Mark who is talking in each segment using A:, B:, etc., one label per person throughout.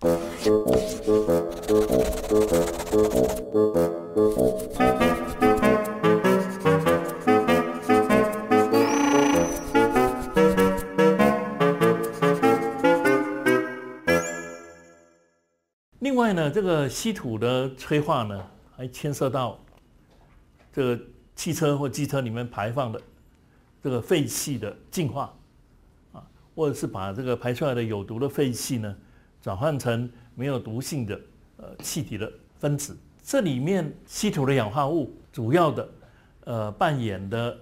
A: 另外呢，这个稀土的催化呢，还牵涉到这个汽车或机车里面排放的这个废气的净化啊，或者是把这个排出来的有毒的废气呢，转换成没有毒性的呃气体的分子。这里面稀土的氧化物主要的呃扮演的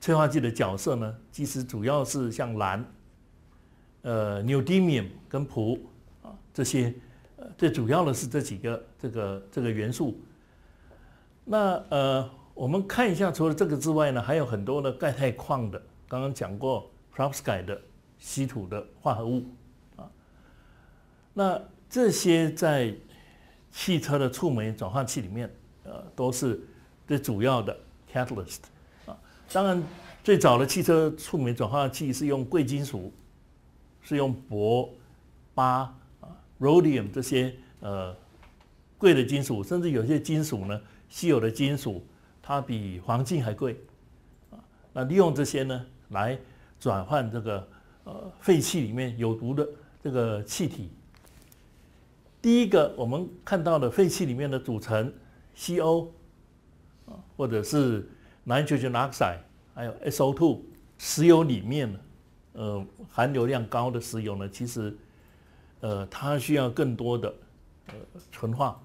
A: 催化剂的角色呢，其实主要是像蓝、呃 neodymium 跟钋啊这些。最主要的是这几个这个这个元素。那呃，我们看一下，除了这个之外呢，还有很多的钙钛矿的，刚刚讲过 p r o p s k y 的稀土的化合物。那这些在汽车的触媒转换器里面，呃，都是最主要的 catalyst 啊。当然，最早的汽车触媒转换器是用贵金属，是用铂、钯啊。rhodium 这些呃贵的金属，甚至有些金属呢，稀有的金属，它比黄金还贵啊。那利用这些呢，来转换这个呃废气里面有毒的这个气体。第一个我们看到的废气里面的组成 CO 啊，或者是 nitrogen oxide，还有 SO2，石油里面，呃含硫量高的石油呢，其实。呃，它需要更多的呃纯化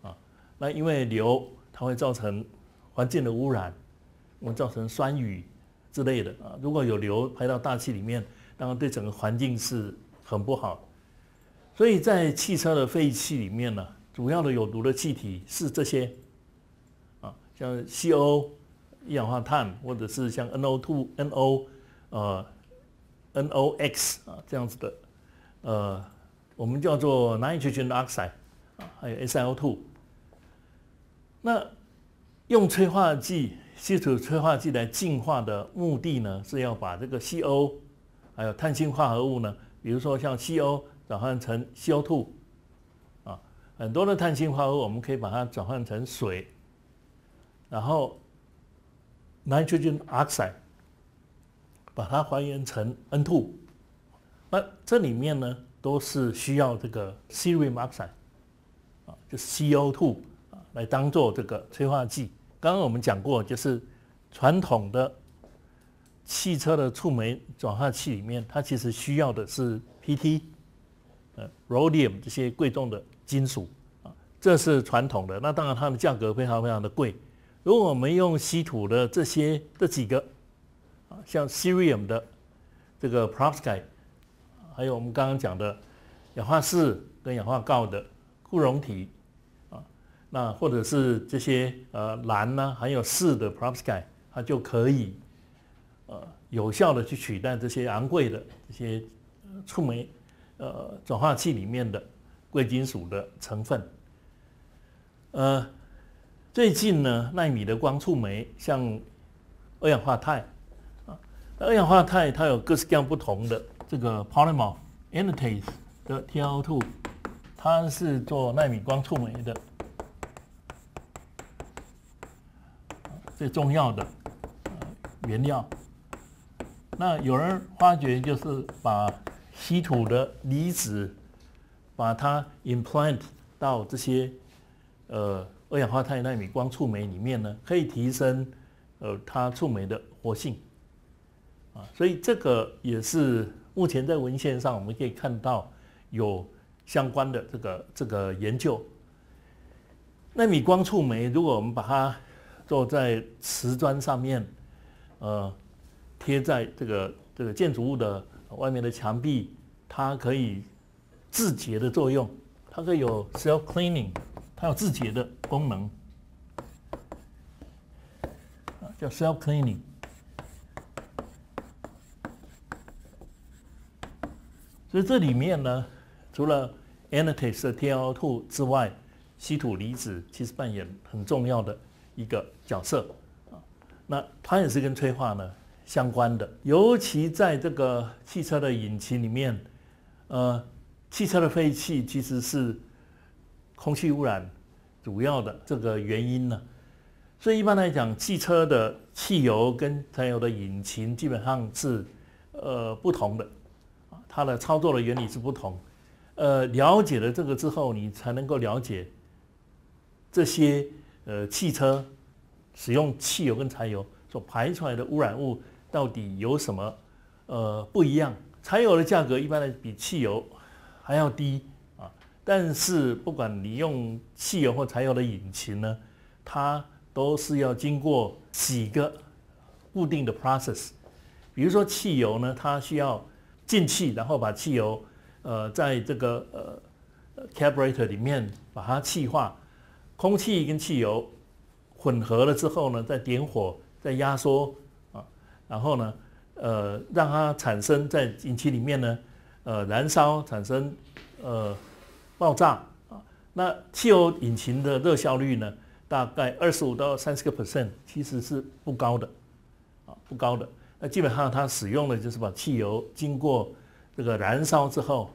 A: 啊，那因为硫它会造成环境的污染，会造成酸雨之类的啊。如果有硫排到大气里面，当然对整个环境是很不好。所以在汽车的废气里面呢，主要的有毒的气体是这些啊，像 CO 一氧化碳，或者是像 NO2、NO 呃 NOx 啊这样子的呃。我们叫做 nitrogen oxide 啊，还有 SiO2。那用催化剂、稀土催化剂来净化的目的呢，是要把这个 CO 还有碳氢化合物呢，比如说像 CO 转换成 CO2 啊，很多的碳氢化合物我们可以把它转换成水，然后 nitrogen oxide 把它还原成 N2。那这里面呢？都是需要这个 cerium oxide 啊，就是 CO2 啊，来当做这个催化剂。刚刚我们讲过，就是传统的汽车的触媒转化器里面，它其实需要的是 PT 呃 rhodium 这些贵重的金属啊，这是传统的。那当然它的价格非常非常的贵。如果我们用稀土的这些这几个啊，像 cerium 的这个 p r o s k y。还有我们刚刚讲的氧化铯跟氧化锆的固溶体啊，那或者是这些呃蓝呢，还有铯的 p r o s k y 它就可以呃有效的去取代这些昂贵的这些触媒呃转化器里面的贵金属的成分。呃，最近呢，纳米的光触媒像二氧化钛啊，二氧化钛它有各式各样不同的。这个 polymer anatase 的 TiO2，它是做纳米光触媒的最重要的原料。那有人发觉就是把稀土的离子，把它 implant 到这些呃二氧化钛纳米光触媒里面呢，可以提升呃它触媒的活性啊，所以这个也是。目前在文献上，我们可以看到有相关的这个这个研究。纳米光触媒，如果我们把它做在瓷砖上面，呃，贴在这个这个建筑物的外面的墙壁，它可以自洁的作用，它可以有 self cleaning，它有自洁的功能，叫 self cleaning。所以这里面呢，除了 anatase 的 TiO2 之外，稀土离子其实扮演很重要的一个角色啊。那它也是跟催化呢相关的，尤其在这个汽车的引擎里面，呃，汽车的废气其实是空气污染主要的这个原因呢。所以一般来讲，汽车的汽油跟柴油的引擎基本上是呃不同的，它的操作的原理是不同。呃，了解了这个之后，你才能够了解这些呃汽车使用汽油跟柴油所排出来的污染物到底有什么呃不一样。柴油的价格一般来比汽油还要低啊，但是不管你用汽油或柴油的引擎呢，它都是要经过几个固定的 process，比如说汽油呢，它需要进气，然后把汽油呃在这个呃 carburetor 里面把它气化，空气跟汽油混合了之后呢，再点火，再压缩，然后呢呃让它产生在引擎里面呢呃燃烧产生呃爆炸啊，那汽油引擎的热效率呢？大概二十五到三十个 percent，其实是不高的，啊，不高的。那基本上它使用的就是把汽油经过这个燃烧之后，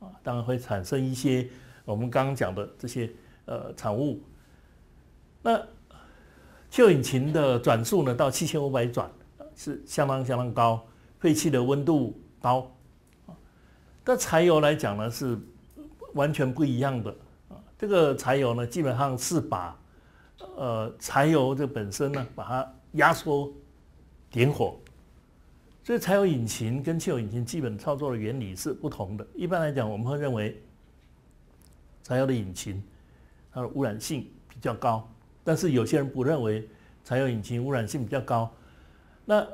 A: 啊，当然会产生一些我们刚刚讲的这些呃产物。那汽油引擎的转速呢，到七千五百转是相当相当高，废气的温度高，啊，但柴油来讲呢是完全不一样的，啊，这个柴油呢基本上是把呃，柴油这本身呢，把它压缩、点火，所以柴油引擎跟汽油引擎基本操作的原理是不同的。一般来讲，我们会认为柴油的引擎它的污染性比较高，但是有些人不认为柴油引擎污染性比较高。那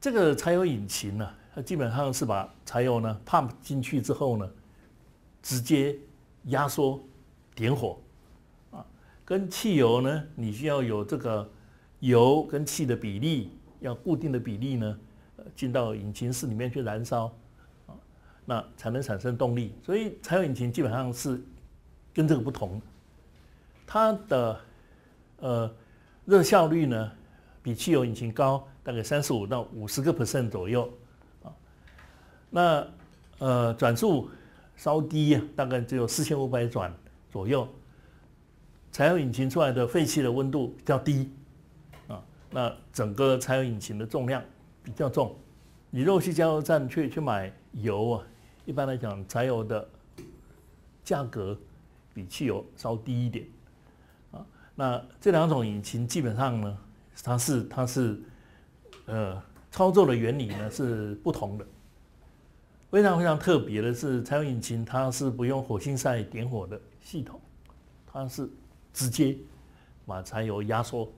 A: 这个柴油引擎呢，它基本上是把柴油呢 pump 进去之后呢，直接压缩、点火啊。跟汽油呢，你需要有这个油跟气的比例，要固定的比例呢，进到引擎室里面去燃烧，啊，那才能产生动力。所以柴油引擎基本上是跟这个不同，它的呃热效率呢比汽油引擎高大概三十五到五十个 percent 左右，啊，那呃转速稍低，大概只有四千五百转左右。柴油引擎出来的废气的温度比较低，啊，那整个柴油引擎的重量比较重。你若去加油站去去买油啊，一般来讲，柴油的价格比汽油稍低一点，啊，那这两种引擎基本上呢，它是它是呃操作的原理呢是不同的。非常非常特别的是，柴油引擎它是不用火星塞点火的系统，它是。直接把柴油压缩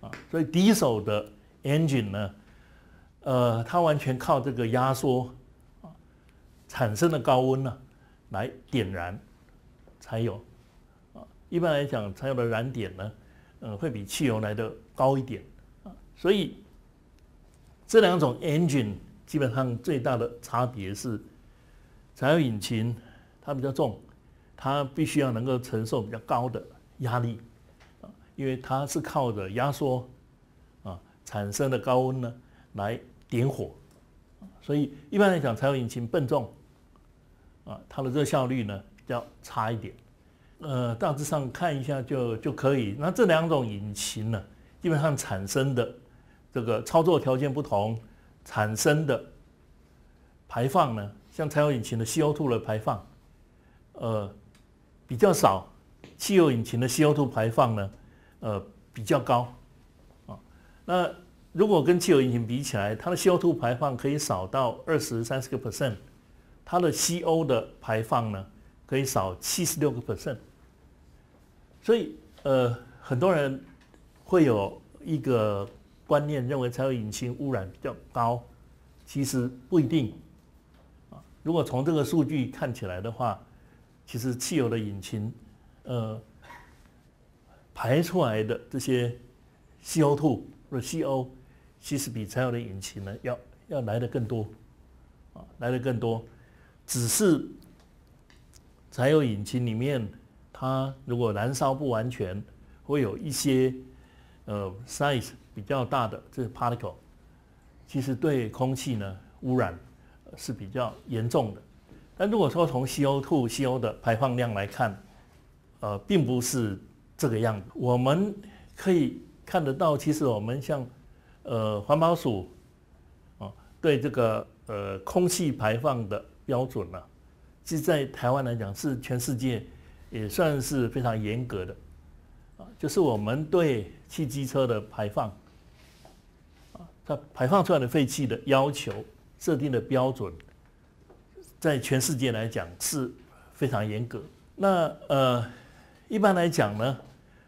A: 啊，所以第一手的 engine 呢，呃，它完全靠这个压缩啊产生的高温呢来点燃柴油啊。一般来讲，柴油的燃点呢，呃，会比汽油来的高一点啊。所以这两种 engine 基本上最大的差别是，柴油引擎它比较重，它必须要能够承受比较高的。压力啊，因为它是靠着压缩啊产生的高温呢来点火，所以一般来讲，柴油引擎笨重啊，它的热效率呢比较差一点。呃，大致上看一下就就可以。那这两种引擎呢，基本上产生的这个操作条件不同，产生的排放呢，像柴油引擎的 CO2 的排放，呃，比较少。汽油引擎的 CO2 排放呢，呃比较高，啊，那如果跟汽油引擎比起来，它的 CO2 排放可以少到二十三十个 percent，它的 CO 的排放呢可以少七十六个 percent，所以呃很多人会有一个观念，认为柴油引擎污染比较高，其实不一定，啊，如果从这个数据看起来的话，其实汽油的引擎。呃，排出来的这些 CO2 或者 CO，其实比柴油的引擎呢要要来的更多，啊，来的更多。只是柴油引擎里面，它如果燃烧不完全，会有一些呃 size 比较大的这 particle，其实对空气呢污染是比较严重的。但如果说从 CO2、CO 的排放量来看，呃，并不是这个样子。我们可以看得到，其实我们像呃环保署啊，对这个呃空气排放的标准呢，其实在台湾来讲是全世界也算是非常严格的啊，就是我们对汽机车的排放啊，它排放出来的废气的要求设定的标准，在全世界来讲是非常严格。那呃。一般来讲呢，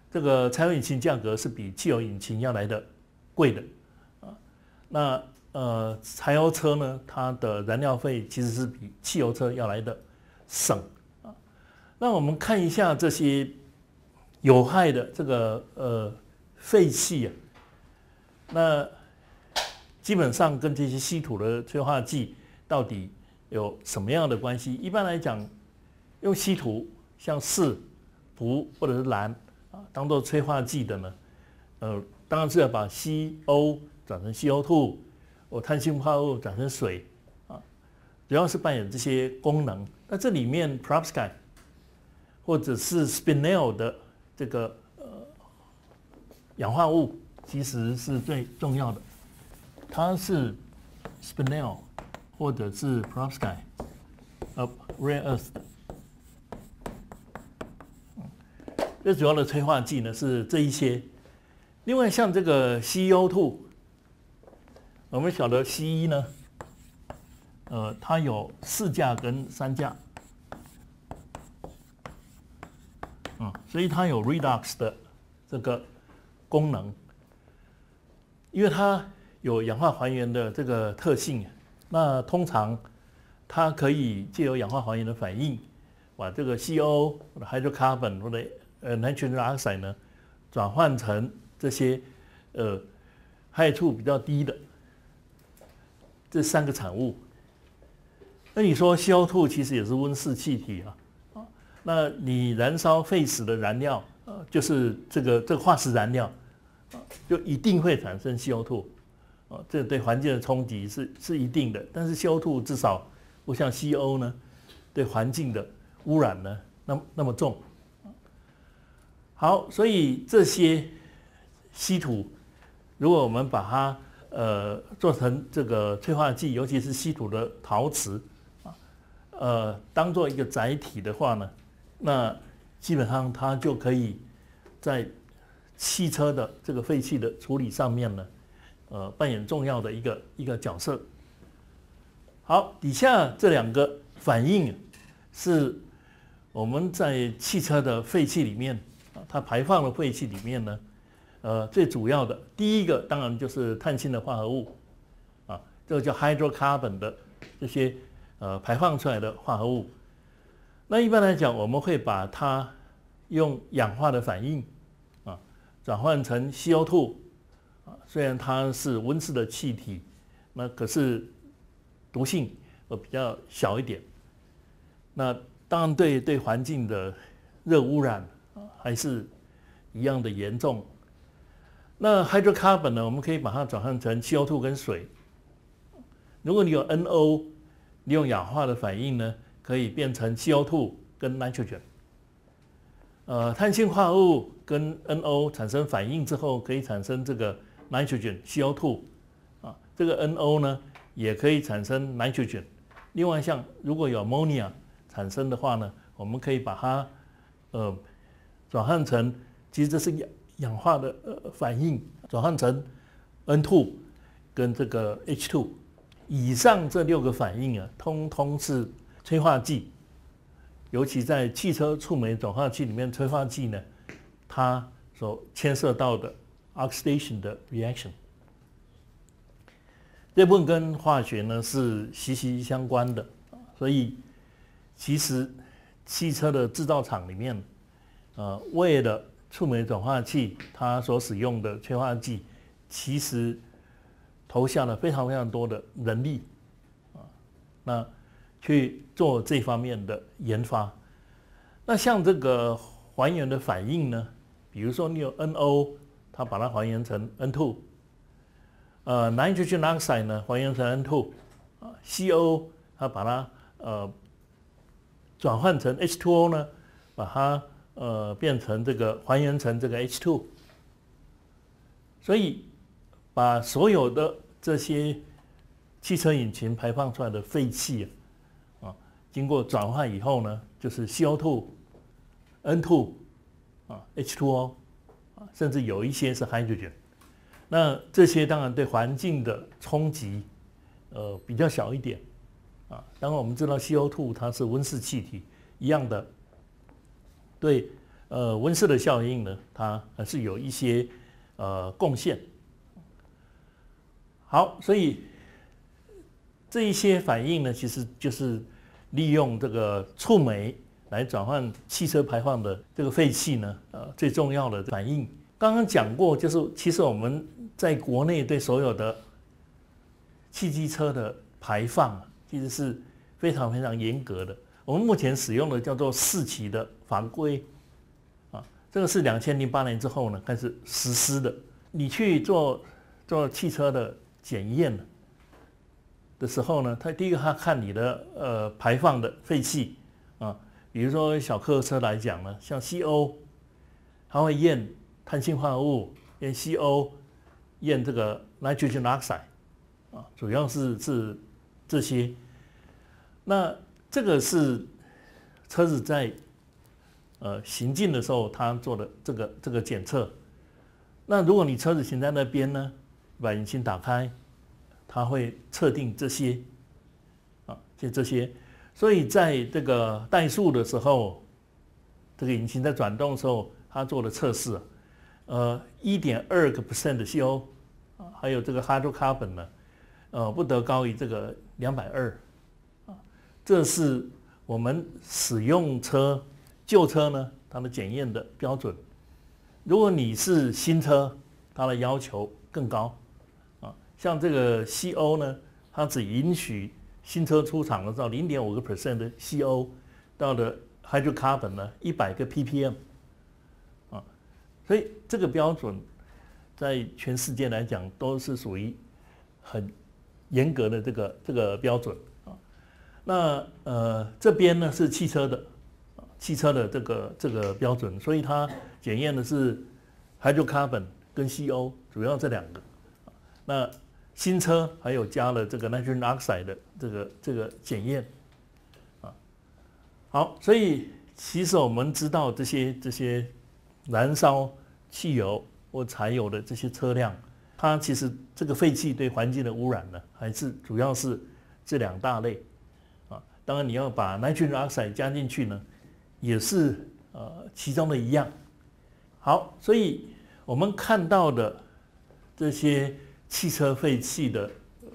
A: 这个柴油引擎价格是比汽油引擎要来的贵的啊。那呃，柴油车呢，它的燃料费其实是比汽油车要来的省啊。那我们看一下这些有害的这个呃废气啊，那基本上跟这些稀土的催化剂到底有什么样的关系？一般来讲，用稀土像四。氟或者是蓝啊，当做催化剂的呢，呃，当然是要把 CO 转成 CO2，或碳氢化物转成水啊，主要是扮演这些功能。那这里面 p r o p s k y 或者是 Spinel 的这个氧化物，其实是最重要的。它是 Spinel 或者是 p r o p s k y of rare earth。最主要的催化剂呢是这一些，另外像这个 CO2，我们晓得 C 一呢，呃，它有四价跟三价，嗯，所以它有 redox 的这个功能，因为它有氧化还原的这个特性，那通常它可以借由氧化还原的反应，把这个 CO 或者 hydrocarbon 或者呃，nitrogen oxide 呢，转换成这些呃害处比较低的这三个产物。那你说 CO2 其实也是温室气体啊，啊，那你燃烧废死的燃料，呃，就是这个这个化石燃料，就一定会产生 CO2，啊，这对环境的冲击是是一定的。但是 CO2 至少不像 CO 呢，对环境的污染呢那那么重。好，所以这些稀土，如果我们把它呃做成这个催化剂，尤其是稀土的陶瓷啊，呃，当做一个载体的话呢，那基本上它就可以在汽车的这个废气的处理上面呢，呃，扮演重要的一个一个角色。好，底下这两个反应是我们在汽车的废气里面啊。它排放的废气里面呢，呃，最主要的第一个当然就是碳氢的化合物，啊，这个叫 hydrocarbon 的这些呃排放出来的化合物。那一般来讲，我们会把它用氧化的反应，转换成 CO2 啊，虽然它是温室的气体，那可是毒性呃比较小一点。那当然对对环境的热污染。还是一样的严重。那 hydrocarbon 呢？我们可以把它转换成 CO2 跟水。如果你有 NO，利用氧化的反应呢，可以变成 CO2 跟 nitrogen。呃，碳氢化合物跟 NO 产生反应之后，可以产生这个 nitrogen CO2。啊，这个 NO 呢，也可以产生 nitrogen。另外，像如果有 ammonia 产生的话呢，我们可以把它呃。转换成，其实这是氧氧化的呃反应，转换成 N2 跟这个 H2，以上这六个反应啊，通通是催化剂，尤其在汽车触媒转化器里面，催化剂呢，它所牵涉到的 oxidation 的 reaction，这部分跟化学呢是息息相关的，所以其实汽车的制造厂里面。呃，为了触媒转化器，它所使用的催化剂，其实投下了非常非常多的人力啊，那去做这方面的研发。那像这个还原的反应呢，比如说你有 NO，它把它还原成 N2，呃，nitrogen oxide 呢还原成 N2，啊，CO 它把它呃转换成 H2O 呢，把它呃变成这个还原成这个 H2，所以把所有的这些汽车引擎排放出来的废气，经过转换以后呢，就是 CO2、N2 啊、H2O 啊，甚至有一些是 hydrogen。那这些当然对环境的冲击，呃，比较小一点，啊，当然我们知道 CO2 它是温室气体一样的，对，呃，温室的效应呢，它还是有一些呃贡献。好，所以这一些反应呢，其实就是利用这个触媒来转换汽车排放的这个废气呢，呃，最重要的反应。刚刚讲过，就是其实我们。在国内对所有的汽机车的排放，其实是非常非常严格的。我们目前使用的叫做四期的法规，啊，这个是两千零八年之后呢开始实施的。你去做做汽车的检验的时候呢，他第一个他看你的呃排放的废气啊，比如说小客车来讲呢，像 CO，他会验碳氢化合物，验 CO。验这个 nitrogen oxide 啊，主要是是这些。那这个是车子在呃行进的时候，他做的这个这个检测。那如果你车子停在那边呢，把引擎打开，他会测定这些啊，就这些。所以在这个怠速的时候，这个引擎在转动的时候，它做的测试。呃，一点二个 percent 的 CO，还有这个 hydrocarbon 呢，呃，不得高于这个两百二，啊，这是我们使用车旧车呢它的检验的标准。如果你是新车，它的要求更高，像这个 CO 呢，它只允许新车出厂的时候零点五个 percent 的 CO，到的 hydrocarbon 呢一百个 ppm 啊。所以这个标准在全世界来讲都是属于很严格的这个这个标准啊。那呃这边呢是汽车的汽车的这个这个标准，所以它检验的是 hydrocarbon 跟 CO 主要这两个。那新车还有加了这个 nitrogen oxide 的这个这个检验啊。好，所以其实我们知道这些这些。燃烧汽油或柴油的这些车辆，它其实这个废气对环境的污染呢，还是主要是这两大类啊。当然你要把 nitrogen oxide 加进去呢，也是呃其中的一样。好，所以我们看到的这些汽车废气的呃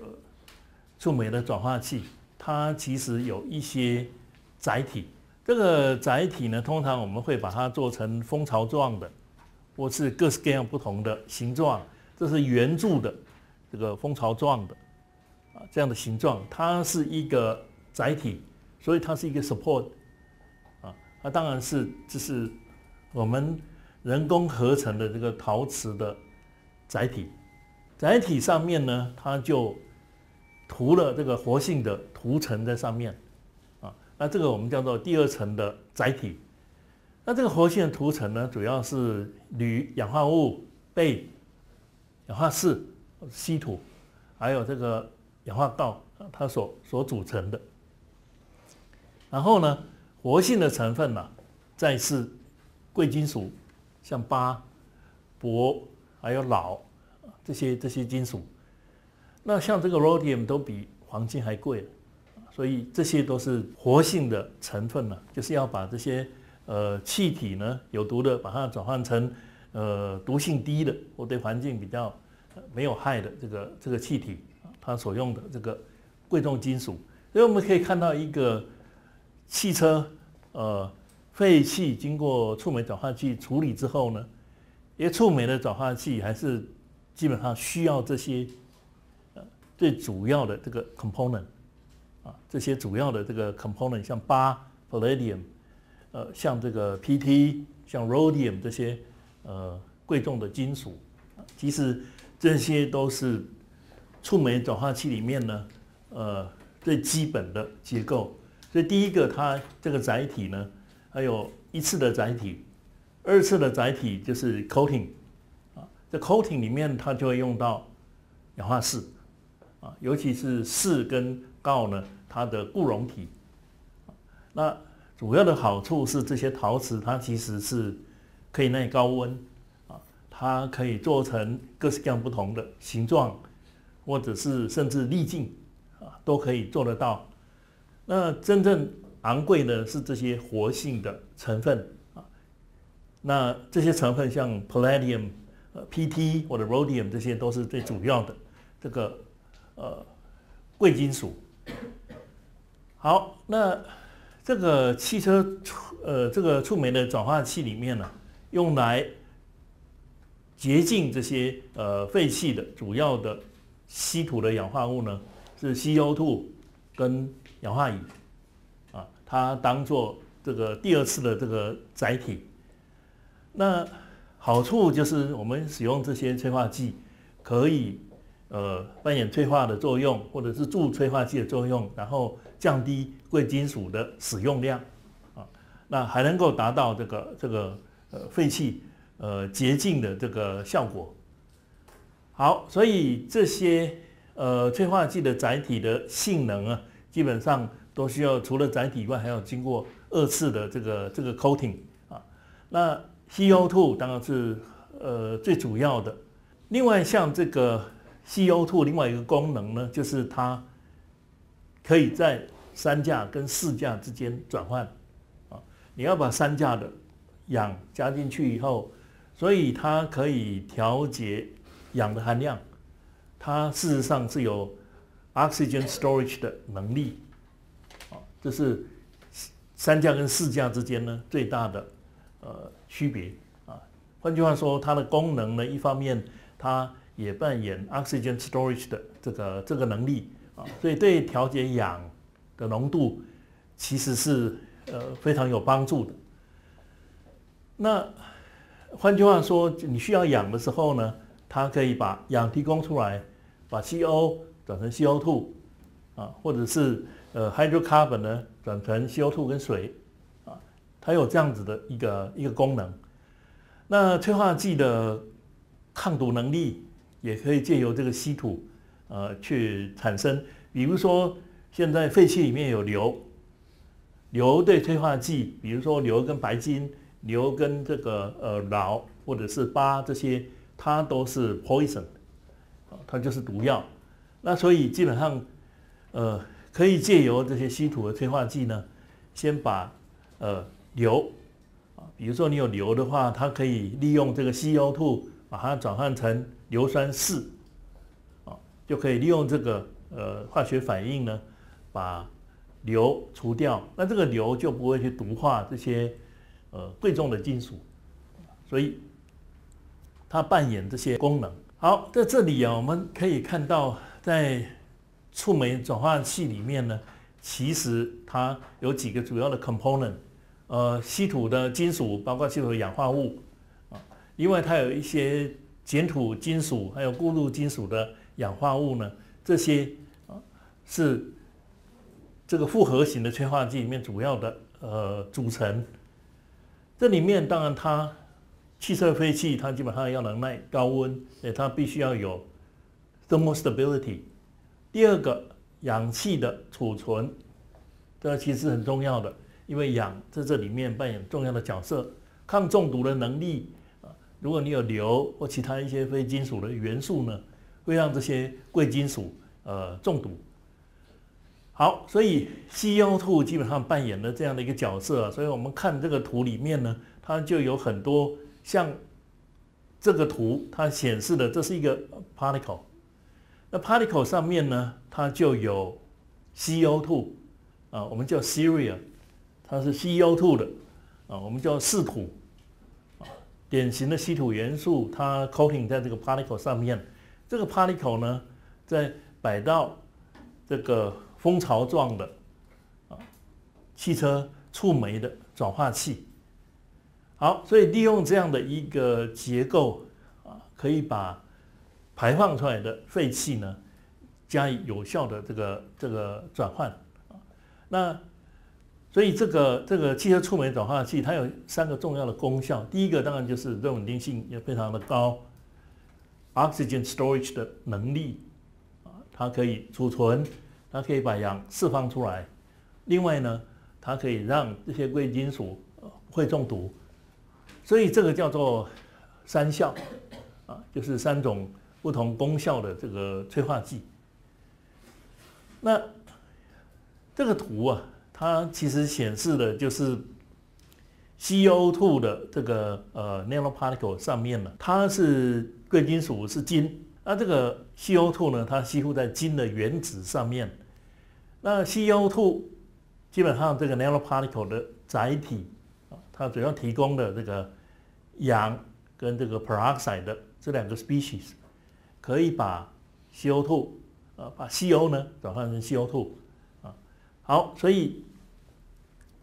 A: 触媒的转化器，它其实有一些载体。这个载体呢，通常我们会把它做成蜂巢状的，或是各式各样不同的形状。这是圆柱的，这个蜂巢状的，啊，这样的形状，它是一个载体，所以它是一个 support，啊，它当然是这是我们人工合成的这个陶瓷的载体。载体上面呢，它就涂了这个活性的涂层在上面。啊那这个我们叫做第二层的载体。那这个活性的涂层呢，主要是铝氧化物、钡、氧化锡、稀土，还有这个氧化锆，它所所组成的。然后呢，活性的成分呢，再是贵金属，像钯、铂，还有铑这些这些金属。那像这个 Rodium 都比黄金还贵。所以这些都是活性的成分呢，就是要把这些呃气体呢有毒的，把它转换成呃毒性低的或对环境比较没有害的这个这个气体它所用的这个贵重金属。所以我们可以看到一个汽车呃废气经过触媒转化器处理之后呢，因为触媒的转化器还是基本上需要这些呃最主要的这个 component。啊，这些主要的这个 component，像钯、palladium，呃，像这个 Pt，像 rhodium 这些呃贵重的金属，其实这些都是触媒转化器里面呢，呃最基本的结构。所以第一个，它这个载体呢，还有一次的载体，二次的载体就是 coating 在 coating 里面它就会用到氧化铯啊，尤其是铯跟锆呢，它的固溶体。那主要的好处是这些陶瓷它其实是可以耐高温啊，它可以做成各式各样不同的形状，或者是甚至粒径啊，都可以做得到。那真正昂贵的是这些活性的成分啊，那这些成分像 palladium、PT 或者 rhodium 这些都是最主要的这个呃贵金属。好，那这个汽车触呃这个触媒的转化器里面呢，用来洁净这些呃废气的主要的稀土的氧化物呢，是 CO2 跟氧化乙，啊，它当做这个第二次的这个载体。那好处就是我们使用这些催化剂，可以呃扮演催化的作用，或者是助催化剂的作用，然后降低贵金属的使用量，啊，那还能够达到这个这个呃废气呃洁净的这个效果。好，所以这些呃催化剂的载体的性能啊。基本上都需要除了载体以外，还要经过二次的这个这个 coating 啊。那 CO2 当然是呃最主要的。另外，像这个 CO2 另外一个功能呢，就是它可以在三价跟四价之间转换啊。你要把三价的氧加进去以后，所以它可以调节氧的含量。它事实上是有。Oxygen storage 的能力，啊，这是三价跟四价之间呢最大的呃区别啊。换句话说，它的功能呢，一方面它也扮演 Oxygen storage 的这个这个能力啊，所以对调节氧的浓度其实是呃非常有帮助的。那换句话说，你需要氧的时候呢，它可以把氧提供出来，把 CO 转成 CO2 啊，或者是呃 hydrocarbon 呢转成 CO2 跟水，它有这样子的一个一个功能。那催化剂的抗毒能力也可以借由这个稀土呃去产生。比如说现在废气里面有硫，硫对催化剂，比如说硫跟白金、硫跟这个呃铑或者是钯这些，它都是 poison 啊，它就是毒药。那所以基本上，呃，可以借由这些稀土的催化剂呢，先把呃硫啊，比如说你有硫的话，它可以利用这个 CO2 把它转换成硫酸四，啊，就可以利用这个呃化学反应呢，把硫除掉，那这个硫就不会去毒化这些呃贵重的金属，所以它扮演这些功能。好，在这里啊，我们可以看到。在触媒转化器里面呢，其实它有几个主要的 component，呃，稀土的金属，包括稀土的氧化物啊，另外它有一些碱土金属，还有过渡金属的氧化物呢，这些啊是这个复合型的催化剂里面主要的呃组成。这里面当然它汽车废气它基本上要能耐高温，所以它必须要有。thermal stability，第二个氧气的储存，这其实很重要的，因为氧在这里面扮演重要的角色。抗中毒的能力啊，如果你有硫或其他一些非金属的元素呢，会让这些贵金属呃中毒。好，所以 CO2 基本上扮演了这样的一个角色，所以我们看这个图里面呢，它就有很多像这个图，它显示的这是一个 particle。那 particle 上面呢，它就有 CO2 啊，我们叫 Ceria，它是 CO2 的啊，我们叫视土啊，典型的稀土元素，它 coating 在这个 particle 上面。这个 particle 呢，在摆到这个蜂巢状的啊汽车触媒的转化器。好，所以利用这样的一个结构啊，可以把排放出来的废气呢，加以有效的这个这个转换啊，那所以这个这个汽车触媒转化器它有三个重要的功效，第一个当然就是热稳定性也非常的高，oxygen storage 的能力啊，它可以储存，它可以把氧释放出来，另外呢，它可以让这些贵金属不会中毒，所以这个叫做三效啊，就是三种不同功效的这个催化剂。那这个图啊。它其实显示的就是 CO2 的这个呃 nanoparticle 上面呢，它是贵金属是金，那这个 CO2 呢，它吸附在金的原子上面。那 CO2 基本上这个 nanoparticle 的载体啊，它主要提供的这个氧跟这个 peroxide 的这两个 species，可以把 CO2 呃把 CO 呢转换成 CO2 啊，好，所以。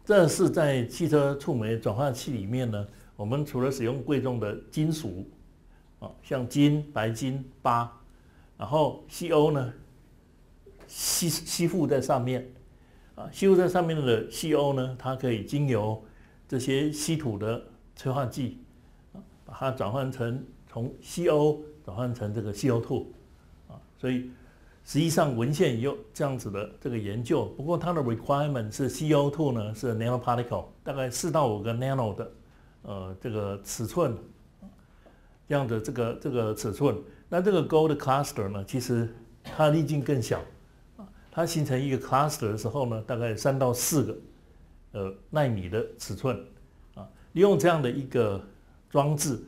A: 这是在汽车触媒转换器里面呢，我们除了使用贵重的金属，啊，像金、白金、钯，然后 CO 呢吸吸附在上面，啊，吸附在上面的 CO 呢，它可以经由这些稀土的催化剂，啊，把它转换成从 CO 转换成这个 CO2，啊，所以。实际上文献也有这样子的这个研究，不过它的 requirement 是 CO2 呢是 nanoparticle，大概四到五个 nano 的，呃，这个尺寸，这样的这个这个尺寸。那这个 gold cluster 呢，其实它粒径更小，它形成一个 cluster 的时候呢，大概三到四个，呃，纳米的尺寸，啊，利用这样的一个装置，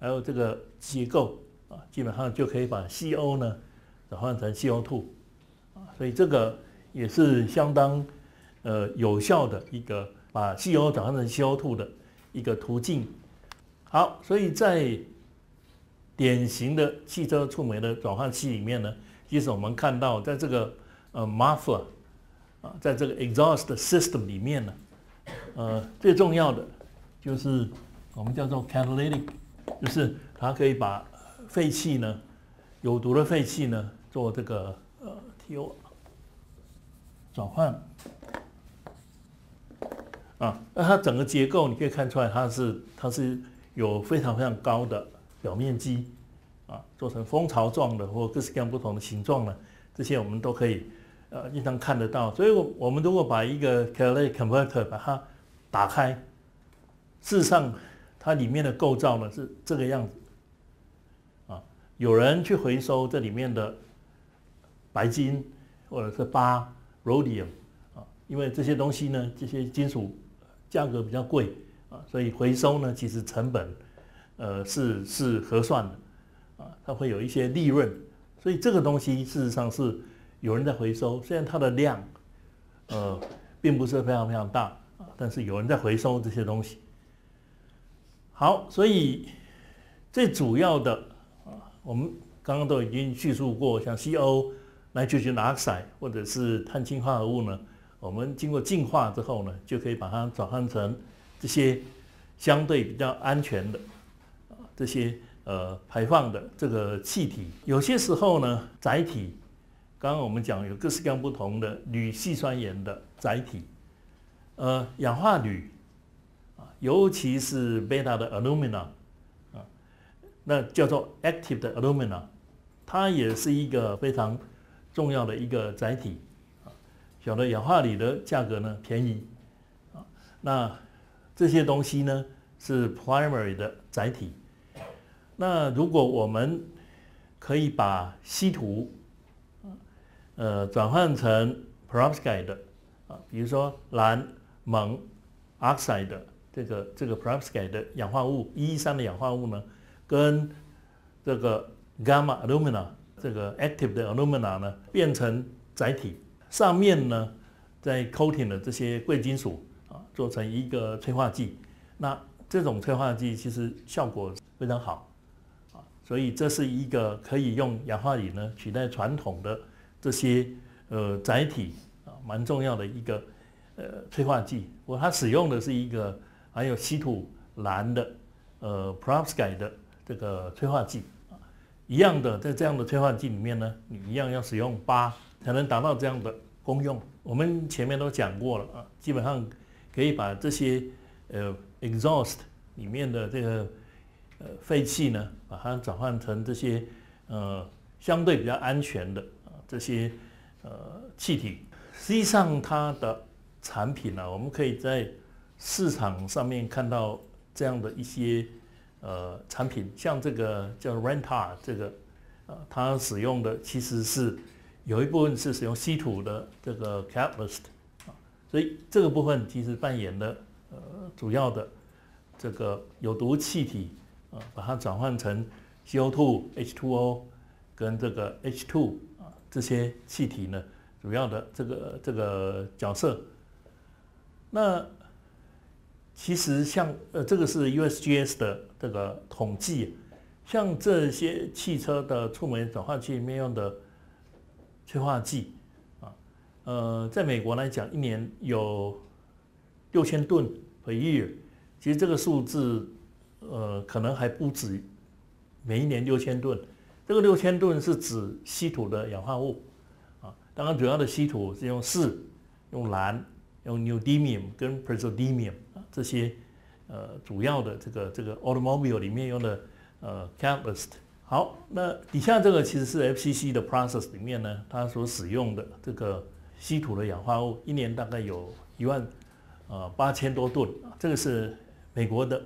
A: 还有这个结构，啊，基本上就可以把 CO 呢。转换成 CO2，啊，所以这个也是相当呃有效的一个把 CO 转换成 CO2 的一个途径。好，所以在典型的汽车触媒的转换器里面呢，其实我们看到在这个呃 muffler 啊，在这个 exhaust system 里面呢，呃，最重要的就是我们叫做 catalytic，就是它可以把废气呢，有毒的废气呢。做这个呃 TO 转换啊，那它整个结构你可以看出来，它是它是有非常非常高的表面积啊，做成蜂巢状的或各式各样不同的形状呢，这些我们都可以呃经常看得到。所以，我我们如果把一个 catalytic converter 把它打开，事实上它里面的构造呢是这个样子啊，有人去回收这里面的。白金或者是钯 （rhodium） 啊，因为这些东西呢，这些金属价格比较贵啊，所以回收呢其实成本呃是是合算的啊，它会有一些利润，所以这个东西事实上是有人在回收，虽然它的量呃并不是非常非常大啊，但是有人在回收这些东西。好，所以最主要的啊，我们刚刚都已经叙述过，像 CO。Nitrogen oxide 或者是碳氢化合物呢，我们经过净化之后呢，就可以把它转换成这些相对比较安全的啊这些呃排放的这个气体。有些时候呢，载体，刚刚我们讲有各式各样不同的铝细酸盐的载体，呃，氧化铝啊，尤其是贝塔的 alumina 啊，那叫做 active 的 alumina，它也是一个非常重要的一个载体啊，小的氧化铝的价格呢便宜啊，那这些东西呢是 primary 的载体。那如果我们可以把稀土呃转换成 perovskite 啊，比如说蓝锰 oxide 这个这个 perovskite 的氧化物一三的氧化物呢，跟这个 gamma alumina 这个 active 的 alumina 呢变成载体，上面呢在 coating 的这些贵金属啊做成一个催化剂，那这种催化剂其实效果非常好啊，所以这是一个可以用氧化铝呢取代传统的这些呃载体啊蛮重要的一个呃催化剂，我它使用的是一个含有稀土蓝的呃 perovskite 的这个催化剂。一样的，在这样的催化剂里面呢，你一样要使用八才能达到这样的功用。我们前面都讲过了啊，基本上可以把这些呃 exhaust 里面的这个呃废气呢，把它转换成这些呃相对比较安全的啊这些呃气体。实际上它的产品呢，我们可以在市场上面看到这样的一些呃产品，像这个叫 Rentar 这个，呃，它使用的其实是有一部分是使用稀土的这个 catalyst 啊，所以这个部分其实扮演的呃主要的这个有毒气体啊，把它转换成 CO2、H2O 跟这个 H2 啊这些气体呢，主要的这个这个角色。那其实像呃，这个是 USGS 的这个统计，像这些汽车的触媒转化器里面用的催化剂啊，呃，在美国来讲，一年有六千吨 per year，其实这个数字呃可能还不止每一年六千吨，这个六千吨是指稀土的氧化物啊，当然主要的稀土是用铯、用蓝。用 neodymium 跟 praseodymium 啊这些呃主要的这个这个 automobile 里面用的呃 catalyst。好，那底下这个其实是 FCC 的 process 里面呢，它所使用的这个稀土的氧化物，一年大概有一万呃八千多吨，这个是美国的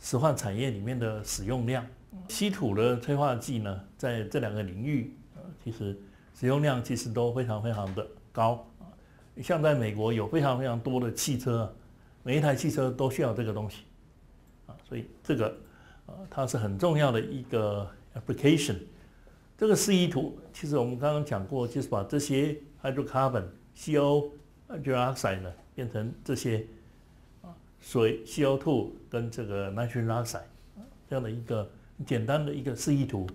A: 石化产业里面的使用量。稀土的催化剂呢，在这两个领域啊，其实使用量其实都非常非常的高啊。像在美国有非常非常多的汽车，每一台汽车都需要这个东西，啊，所以这个，呃，它是很重要的一个 application。这个示意图，其实我们刚刚讲过，就是把这些 hydrocarbon、CO、hydroxide 呢变成这些啊水 CO2 跟这个 nitrogen oxide 这样的一个简单的一个示意图。